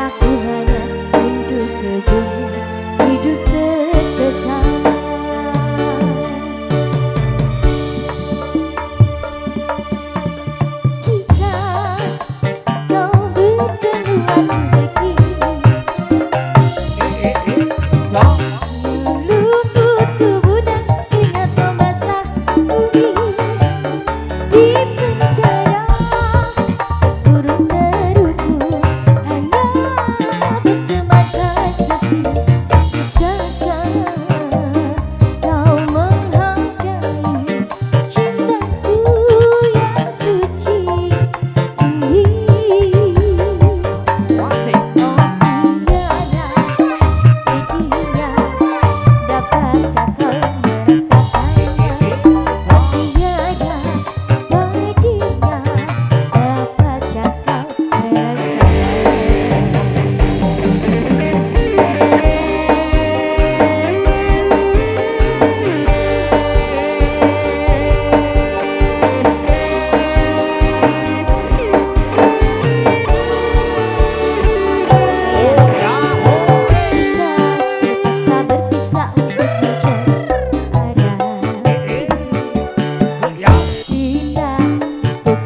aku hanya untuk kejutan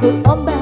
Untuk